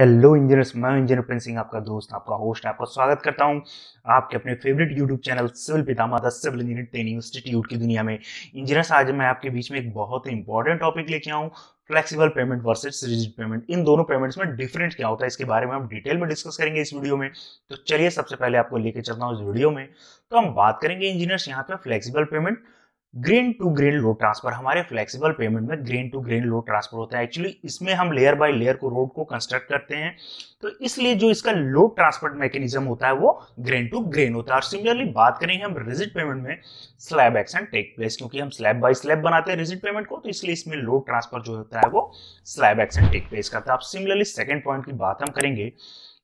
Hello engineers, मैं engineer Prince Singh, आपका दोस्त, आपका होस्ट, आपका स्वागत करता हूँ आपके अपने favourite YouTube channel civil Pitama the civil engineer training institute की दुनिया में। इंजीनियर्स, आज मैं आपके बीच में एक बहुत ही इंपॉर्टेंट टॉपिक लेके आऊँ flexible pavement versus rigid pavement इन दोनों पेमेंट्स में डिफरेंट क्या होता है, इसके बारे में हम डिटेल में डिस्कस करेंगे इस वीडियो में। तो चलिए, सबसे पहले आपको लेके चलता हूँ इस वीडियो में। तो हम बात करेंगे इंजीनियर्स, यहाँ पे flexible pavement grain to grain load transfer, हमारे फ्लेक्सिबल पेमेंट में grain to grain load transfer होता है। एक्चुअली इसमें हम लेयर बाय लेयर को, रोड को कंस्ट्रक्ट करते हैं। तो इसलिए जो इसका लोड ट्रांसफ़र मैकेनिज्म होता है, वो ग्रेन टू ग्रेन होता है। और सिमिलरली बात करेंगे हम रिजिट पेमेंट में स्लैब एक्शन टेक प्लेस क्योंकि हम स्लैब बाय स्लैब बनाते हैं रिजिट पेमेंट को तो इसलिए इसमें लोड ट्रांसफ़र जो होता है, वो स्लैब एक्शन टेक प्लेस करता है। अब सिमिलरली सेकेंड पॉइंट की बात हम करेंगे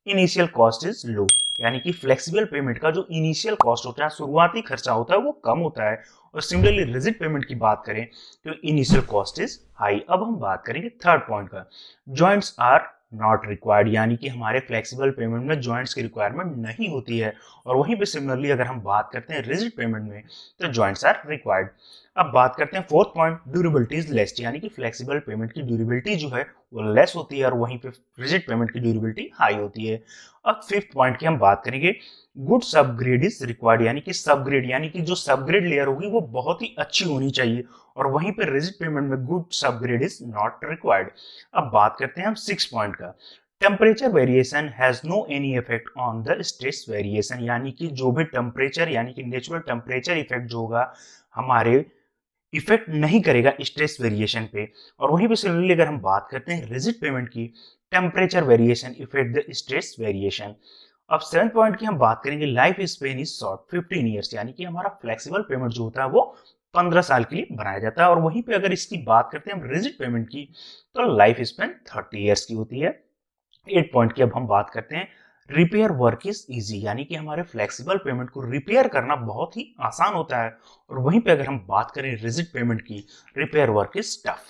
इनिशियल कॉस्ट इज़ लो। यानी कि फ्लेक्सिबल पेमेंट का जो इनिशियल कॉस्ट होता है, शुरुआती खर्चा होता है, वो कम होता है। और सिमिलरली रिजिड पेमेंट की बात करें तो इनिशियल कॉस्ट इज़ हाई। अब हम बात करेंगे थर्ड पॉइंट का। ज्वाइंट्स आर नॉट रिक्वायर्ड, यानी कि हमारे फ्लेक्सिबल पेमेंट में ज्वाइंट्स की रिक्वायरमेंट नहीं होती है। और वहीं पे सिमिलरली अगर हम बात करते हैं रिजिड पेमेंट में तो ज्वाइंट्स आर रिक्वायर्ड। अब बात करते हैं fourth point, durability is less यानी कि फ्लेक्सिबल पेमेंट की ड्यूरेबिलिटी जो है वो लेस होती है और वहीं पे रिजिड पेमेंट की ड्यूरेबिलिटी हाई होती है। अब फिफ्थ पॉइंट की हम बात करेंगे। गुड सबग्रेड इज़ रिक्वायर्ड यानी कि सबग्रेड यानी कि जो सबग्रेड लेयर होगी वो बहुत ही अच्छी होनी चाहिए और वहीं पे रिजिड पेमेंट में good subgrade is not required अब बात करते हैं हम सिक्स पॉइंट का। Temperature variation has no any effect on the stress variation यानी कि जो भी टेम्परेचर यानी कि नेचुरल टेम्परेचर इफ़ेक्ट जो होगा, हमारे इफ़ेक्ट नहीं करेगा स्ट्रेस वेरिएशन पे। और वहीं पे सिमिलरली अगर हम बात करते हैं रिजिड पेमेंट की temperature variation effect the stress variation अब सेवन पॉइंट की हम बात करेंगे life span is short fifteen years यानी कि हमारा फ्लेक्सिबल पेमेंट जो होता है वो पंद्रह साल के लिए बनाया जाता है। और वहीं पे अगर इसकी बात करते हैं हम रिजिड पेमेंट की तो लाइफ स्पेन थर्टी ईयर्स की होती है। एट पॉइंट की अब हम बात करते हैं रिपेयर वर्क इज़ इजी यानी कि हमारे फ्लेक्सिबल पेमेंट को रिपेयर करना बहुत ही आसान होता है। और वहीं पे अगर हम बात करें रिजिट पेमेंट की रिपेयर वर्क इज़ टफ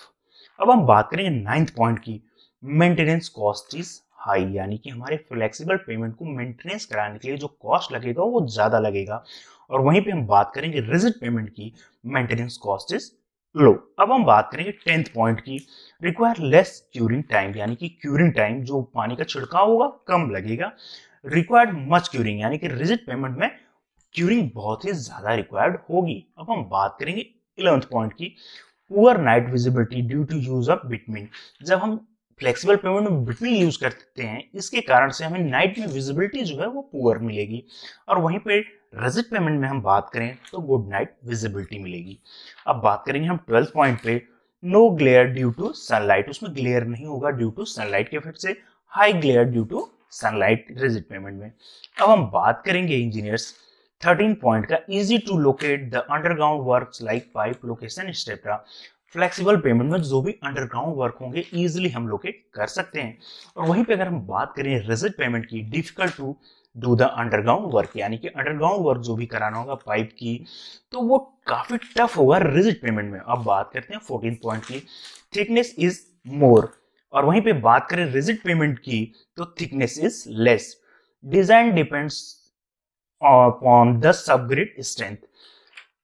अब हम बात करेंगे नाइन्थ पॉइंट की मेंटेनेंस कॉस्ट इज़ हाई यानी कि हमारे फ्लेक्सिबल पेमेंट को मेंटेनेंस कराने के लिए जो कॉस्ट लगेगा वो ज़्यादा लगेगा। और वहीं पे हम बात करेंगे रिजिट पेमेंट की मेंटेनेंस कॉस्ट इज़ लो। अब हम बात करेंगे टेंथ पॉइंट की। रिक्वायर लेस क्यूरिंग टाइम, यानी कि क्यूरिंग टाइम, जो पानी का छिड़काव होगा, कम लगेगा। रिक्वायर्ड मच क्यूरिंग, यानी कि रिजिड पेमेंट में क्यूरिंग बहुत ही ज़्यादा रिक्वायर्ड होगी। अब हम बात करेंगे इलेवंथ पॉइंट की। Poor night visibility due to use of bitumen जब हम फ्लेक्सिबल पेमेंट में बिटमिन यूज़ करते हैं, इसके कारण से हमें नाइट में विजिबिलिटी जो है वो पुअर मिलेगी। और वहीं पे रजिट पेमेंट में हम बात करें तो गुड नाइट विजिबिलिटी मिलेगी। अब बात करेंगे हम ट्वेल्थ पॉइंट पे। No glare due to sunlight. उसमें ग्लेयर नहीं होगा ड्यू टू सनलाइट के इफ़ेक्ट से। High glare due to sunlight rigid pavement में। अब हम बात करेंगे इंजीनियर्स। थर्टीन पॉइंट का easy to locate the underground work like pipe location स्टेप्रा flexible pavement में जो भी अंडरग्राउंड वर्क होंगे इजिली हम लोकेट कर सकते हैं। और वहीं पे अगर हम बात करें रिजिट पेमेंट की difficult to do the underground work यानी कि अंडरग्राउंड वर्क जो भी कराना होगा पाइप की तो वो काफ़ी टफ होगा रिजिड पेमेंट में। अब बात करते हैं फोर्टीन पॉइंट की थिकनेस इज़ मोर और वहीं पे बात करें रिजिड पेमेंट की तो thickness is less design depends upon the subgrade strength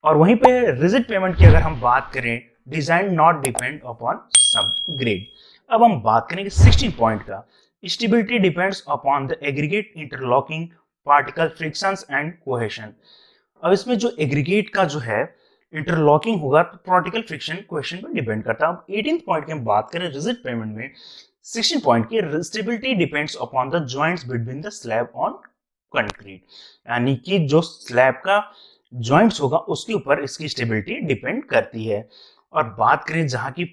और वहीं पे रिजिट पेमेंट की अगर हम बात करें design not depend upon subgrade अब हम बात करेंगे सिक्सटीन पॉइंट का। Stability depends upon the aggregate interlocking particle frictions and cohesion. अब इसमें जो एग्रीगेट का जो है इंटरलॉकिंग होगा तो पार्टिकल फ्रिक्शन क्वेश्चन पर डिपेंड करता है। अब एटीन पॉइंट की हम बात करें रिजिट पेमेंट में सिक्सटीन पॉइंट की stability depends upon the joints between the slab on concrete यानी कि जो स्लैब का जॉइंट्स होगा, उसके ऊपर इसकी स्टेबिलिटी डिपेंड करती है। और बात करें जहाँ की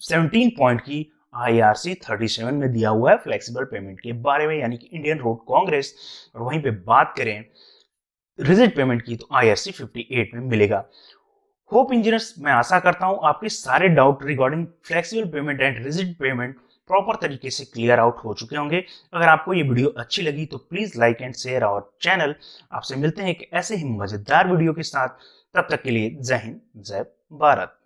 17 पॉइंट की आईआरसी 37 में दिया हुआ है फ्लेक्सिबल पेमेंट के बारे में, यानी कि इंडियन रोड कांग्रेस और वहीं पे बात करें रिजिट पेमेंट की तो आईआरसी 58 में मिलेगा। होप इंजीनियर्स, मैं आशा करता हूँ आपके सारे doubt regarding flexible pavement and rigid pavement proper तरीके से क्लियर आउट हो चुके होंगे। अगर आपको ये वीडियो अच्छी लगी तो please like and share our channel आपसे मिलते हैं एक ऐसे ही मज़ेदार वीडियो के साथ। तब तक के लिए जय हिंद, जय भारत।